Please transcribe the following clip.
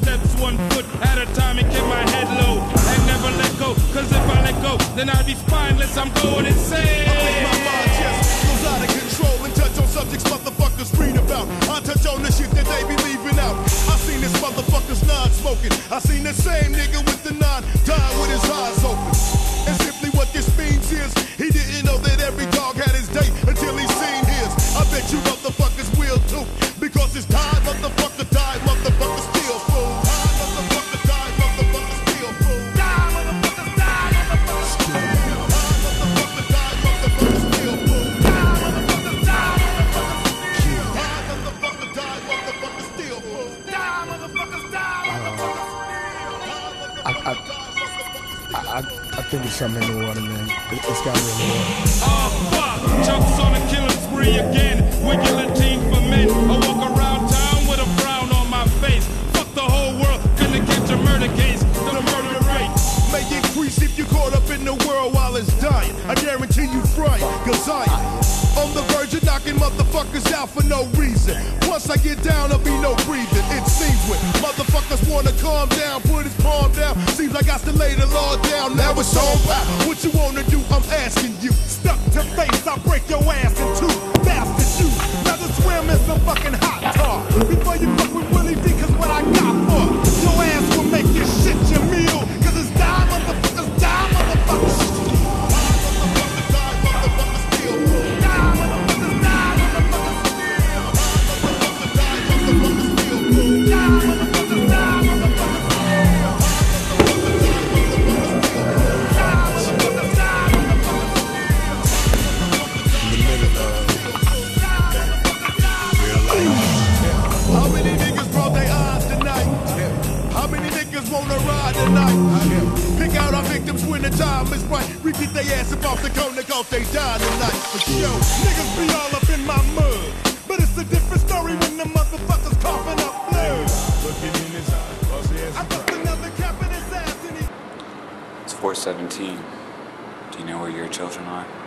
Steps, one foot at a time and keep my head low and never let go. Cause if I let go, then I'll be spineless. I'm going insane. My mind just goes out of control and touch on subjects motherfuckers read about. I touch on the shit that they be leaving out. I seen this motherfucker's non smoking. I seen the same nigga with the nine dying with his eyes open. And simply what this means is he didn't know that every dog had his day until he seen his. I bet you motherfuckers think it's something in the water, man. It, it's got to be in the water. Oh fuck, Chuck's on a killing spree again. With guillotine for men. I walk around town with a frown on my face. Fuck the whole world, gonna catch a murder case. The murder rate. may increase if you caught up in the world while it's dying. I guarantee you frying, cause I motherfuckers out for no reason. Once I get down, there'll be no breathing. It seems when motherfuckers wanna calm down, put his palm down. Seems like I still lay the law down. Now it's on back. What you wanna do? I'm asking you. Stuck to face, I'll break your wanna ride tonight? Pick out our victims when the time is right. Repeat their ass up off the corner cause they die tonight. For sure. Niggas be all up in my. But it's a different story when the motherfuckers coughing up blood. Looking in his eyes, I another cap in his ass and he It's 417. Do you know where your children are?